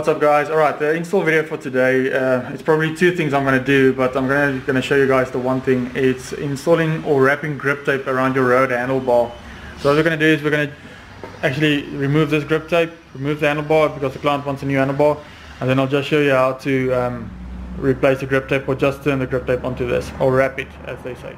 What's up guys? Alright, the install video for today, uh, it's probably two things I'm going to do, but I'm going to show you guys the one thing. It's installing or wrapping grip tape around your road handlebar. So what we're going to do is we're going to actually remove this grip tape, remove the handlebar because the client wants a new handlebar, and then I'll just show you how to um, replace the grip tape or just turn the grip tape onto this, or wrap it as they say.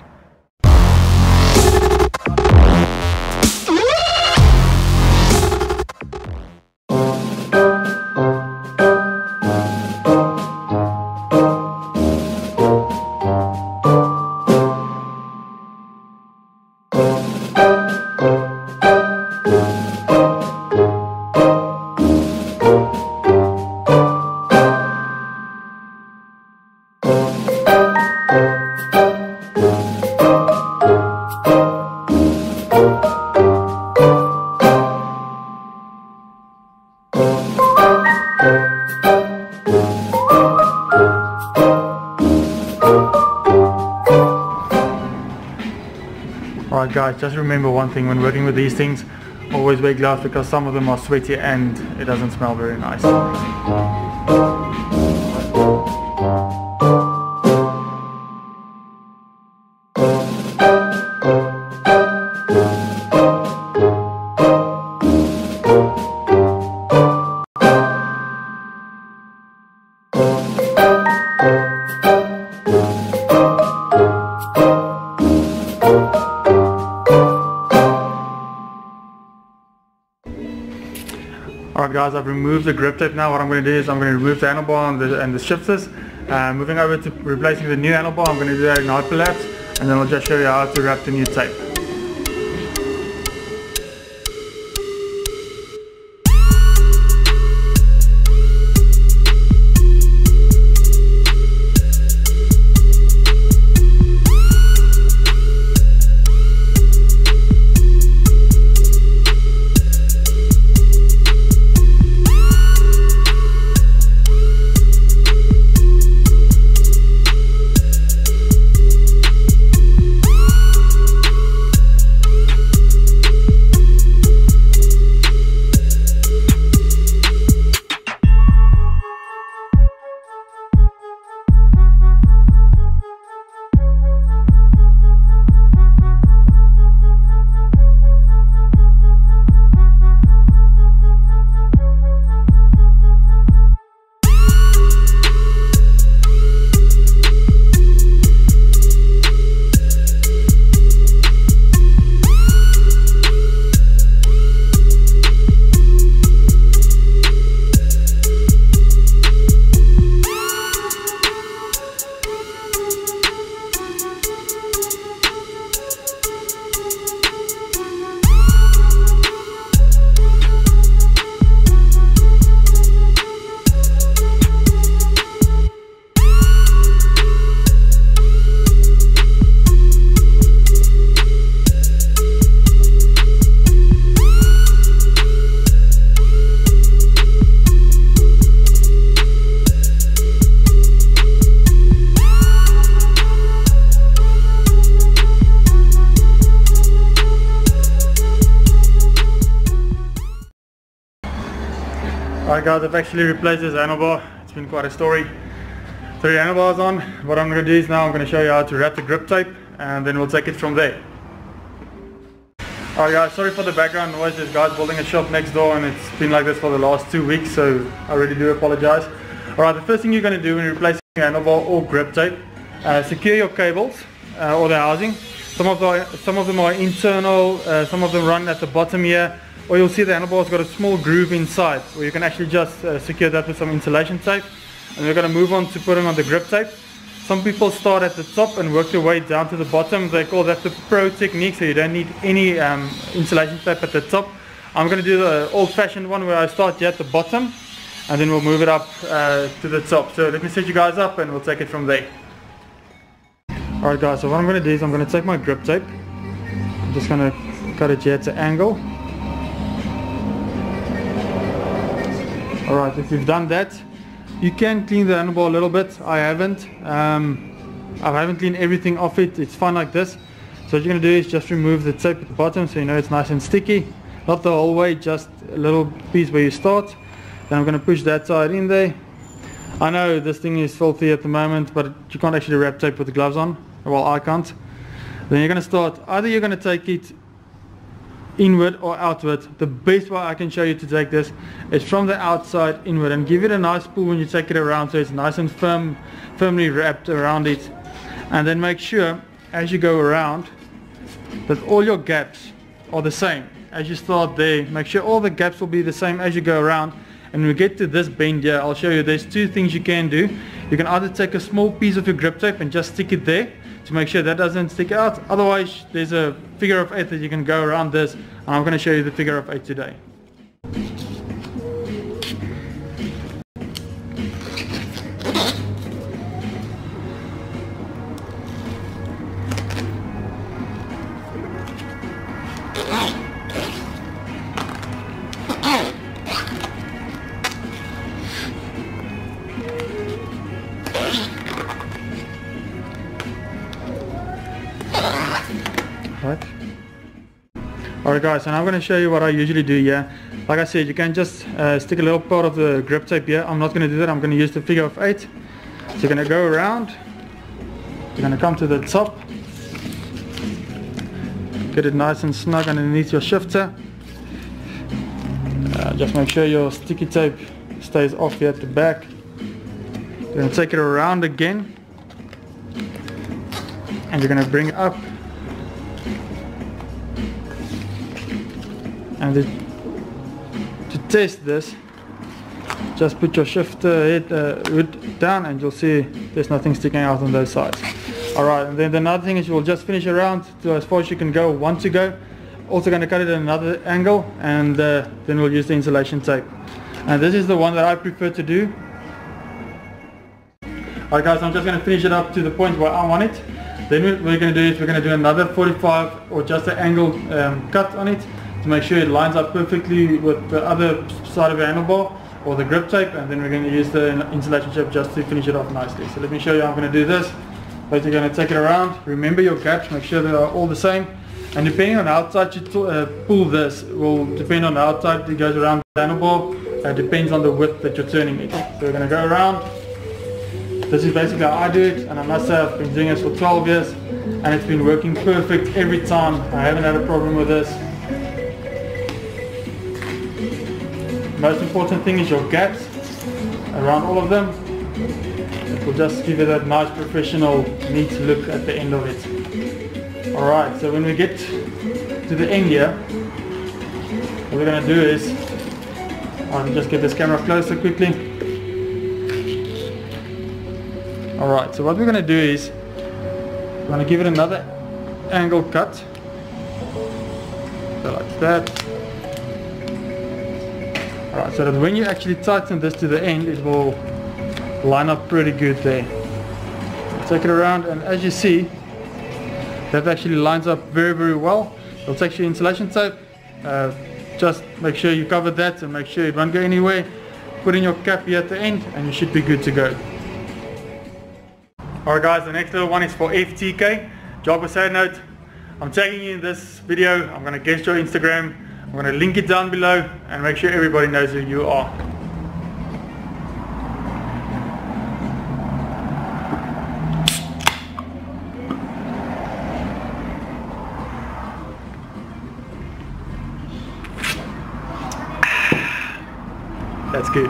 Alright guys, just remember one thing when working with these things, always wear gloves because some of them are sweaty and it doesn't smell very nice. Guys, I've removed the grip tape now. What I'm going to do is I'm going to remove the handlebar and the, and the shifters. Uh, moving over to replacing the new handlebar, I'm going to do that in hyperlapse and then I'll just show you how to wrap the new tape. Alright guys, I've actually replaced this handlebar. It's been quite a story. Three handlebars on. What I'm going to do is now I'm going to show you how to wrap the grip tape and then we'll take it from there. Alright guys, sorry for the background noise. This guy's building a shop next door and it's been like this for the last two weeks so I really do apologize. Alright, the first thing you're going to do when you're replacing your handlebar or grip tape, uh, secure your cables uh, or the housing. Some of, the, some of them are internal, uh, some of them run at the bottom here or you'll see the handlebar's got a small groove inside where you can actually just uh, secure that with some insulation tape. And we're going to move on to putting on the grip tape. Some people start at the top and work their way down to the bottom. They call that the pro technique so you don't need any um, insulation tape at the top. I'm going to do the old-fashioned one where I start at the bottom and then we'll move it up uh, to the top. So let me set you guys up and we'll take it from there. Alright guys so what I'm going to do is I'm going to take my grip tape. I'm just going to cut it here to angle Alright, if you've done that, you can clean the handlebar a little bit. I haven't. Um, I haven't cleaned everything off it. It's fine like this. So what you're going to do is just remove the tape at the bottom so you know it's nice and sticky. Not the whole way, just a little piece where you start. then I'm going to push that side in there I know this thing is filthy at the moment but you can't actually wrap tape with the gloves on well I can't then you're going to start either you're going to take it inward or outward. The best way I can show you to take this is from the outside inward and give it a nice pull when you take it around so it's nice and firm firmly wrapped around it. And then make sure as you go around that all your gaps are the same. As you start there make sure all the gaps will be the same as you go around and when we get to this bend here I'll show you there's two things you can do. You can either take a small piece of your grip tape and just stick it there to make sure that doesn't stick out. Otherwise there's a figure of eight that you can go around this and I'm going to show you the figure of eight today right alright guys and I'm going to show you what I usually do here like I said you can just uh, stick a little part of the grip tape here. I'm not going to do that. I'm going to use the figure of 8 so you're going to go around. You're going to come to the top. Get it nice and snug underneath your shifter. Uh, just make sure your sticky tape stays off here at the back. You're to take it around again. And you're going to bring it up and it, to test this just put your shifter head uh, hood down and you'll see there's nothing sticking out on those sides. Alright and then the another thing is you'll just finish around to as far as you can go want to go. Also going to cut it at another angle and uh, then we'll use the insulation tape. And this is the one that I prefer to do. Alright guys I'm just going to finish it up to the point where I want it. Then what we're going to do is we're going to do another 45 or just an angle um, cut on it to make sure it lines up perfectly with the other side of the handlebar or the grip tape and then we're going to use the insulation tape just to finish it off nicely. So let me show you how I'm going to do this. First you're going to take it around, remember your gaps, make sure they are all the same and depending on how outside you uh, pull this will depend on how outside it goes around the handlebar, it uh, depends on the width that you're turning it. So we're going to go around, this is basically how I do it and I must say I've been doing this for 12 years and it's been working perfect every time. I haven't had a problem with this. Most important thing is your gaps around all of them. It will just give it that nice professional neat look at the end of it. Alright, so when we get to the end here, what we're going to do is, I'll just get this camera closer quickly. Alright, so what we're going to do is, we're going to give it another angle cut. So like that. Alright, so that when you actually tighten this to the end, it will line up pretty good there. Take it around and as you see, that actually lines up very, very well. It'll take your insulation tape. Uh, just make sure you cover that and make sure it won't go anywhere. Put in your cap here at the end and you should be good to go. Alright guys, the next little one is for FTK. Job side note. I'm tagging you in this video. I'm going to guess your Instagram. I'm going to link it down below and make sure everybody knows who you are. That's good.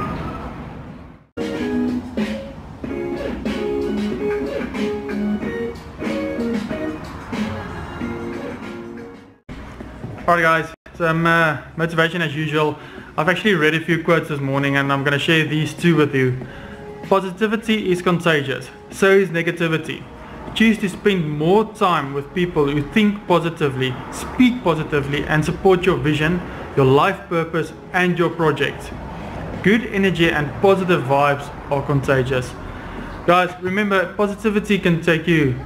Alright guys, some uh, motivation as usual. I've actually read a few quotes this morning and I'm going to share these two with you. Positivity is contagious, so is negativity. Choose to spend more time with people who think positively, speak positively and support your vision, your life purpose and your project. Good energy and positive vibes are contagious. Guys, remember positivity can take you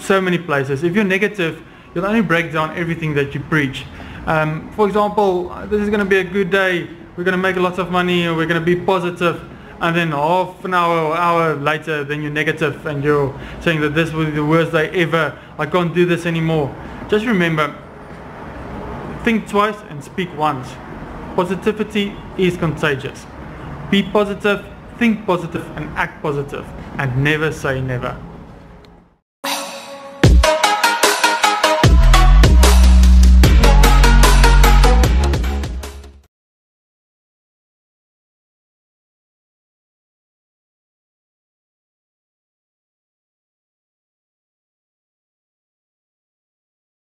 so many places. If you're negative, you'll only break down everything that you preach. Um, for example, this is going to be a good day, we're going to make a lot of money, we're going to be positive, and then half an hour or hour later, then you're negative and you're saying that this was the worst day ever, I can't do this anymore. Just remember, think twice and speak once. Positivity is contagious. Be positive, think positive and act positive and never say never.